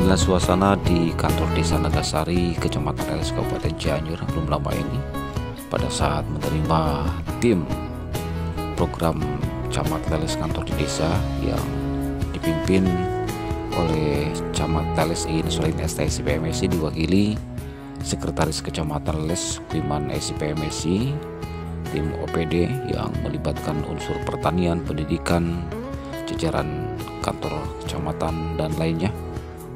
Inilah suasana di kantor desa Nagasari, Kecamatan Elis Kabupaten Cianjur belum lama ini pada saat menerima tim program Camat Teles kantor di desa yang dipimpin oleh Camat Teles In Solin STSI PMSI diwakili Sekretaris Kecamatan Les Kliman SIPMSI tim OPD yang melibatkan unsur pertanian, pendidikan, jajaran kantor kecamatan dan lainnya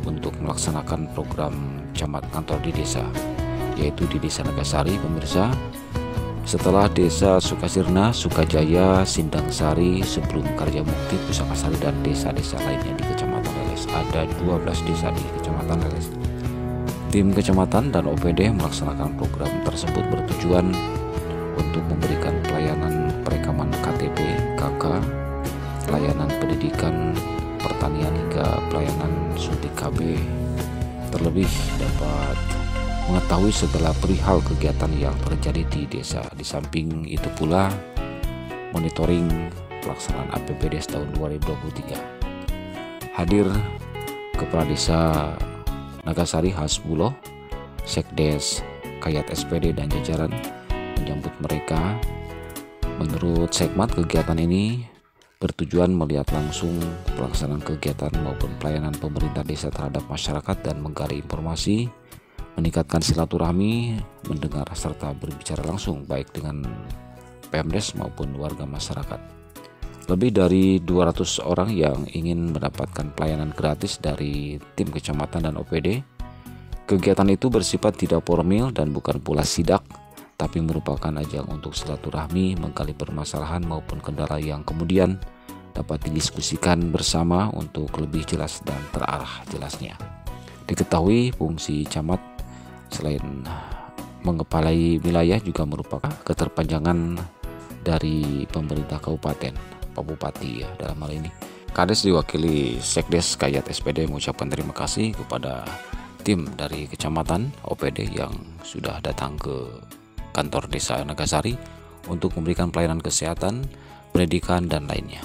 untuk melaksanakan program camat kantor di desa yaitu di Desa Nagasari pemirsa. Setelah Desa Sukasirna, Sukajaya, Sindang Sari, sebelum Karya Mukti, Pusakasari dan desa-desa lainnya di Kecamatan Leles ada 12 desa di Kecamatan Leles. Tim kecamatan dan OPD melaksanakan program tersebut bertujuan untuk memberikan pelayanan perekaman KTP, KK, layanan pendidikan, pertanian hingga pelayanan suntik KB. Terlebih dapat mengetahui segala perihal kegiatan yang terjadi di desa. Di samping itu pula monitoring pelaksanaan APBD tahun 2023. Hadir Kepala Desa Nagasari Hasbuloh, Sekdes, Kayat SPD dan jajaran menyambut mereka. Menurut Sekmat, kegiatan ini bertujuan melihat langsung pelaksanaan kegiatan maupun pelayanan pemerintah desa terhadap masyarakat dan menggali informasi, meningkatkan silaturahmi, mendengar serta berbicara langsung baik dengan Pemdes maupun warga masyarakat. Lebih dari 200 orang yang ingin mendapatkan pelayanan gratis dari tim kecamatan dan OPD. Kegiatan itu bersifat tidak formal dan bukan pula sidak, tapi merupakan ajang untuk silaturahmi, menggali permasalahan maupun kendala yang kemudian dapat didiskusikan bersama untuk lebih jelas dan terarah jelasnya. Diketahui fungsi camat selain mengepalai wilayah juga merupakan keterpanjangan dari pemerintah kabupaten, Pak Bupati ya dalam hal ini. Kades diwakili Sekdes Kayat SPD mengucapkan terima kasih kepada tim dari kecamatan OPD yang sudah datang ke kantor desa Nagasari untuk memberikan pelayanan kesehatan, pendidikan, dan lainnya.